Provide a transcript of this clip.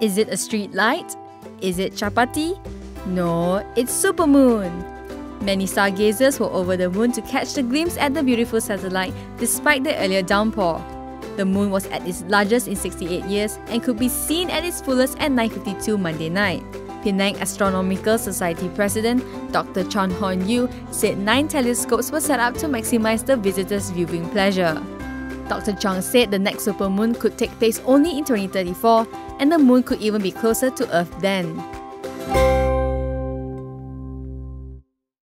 Is it a street light? Is it chapati? No, it's supermoon. Many stargazers were over the moon to catch the glimpse at the beautiful satellite despite the earlier downpour. The moon was at its largest in 68 years and could be seen at its fullest at 9.52 Monday night. Penang Astronomical Society President Dr. Chong Hon Yu said nine telescopes were set up to maximize the visitors' viewing pleasure. Dr. Chong said the next supermoon could take place only in 2034 and the moon could even be closer to Earth then.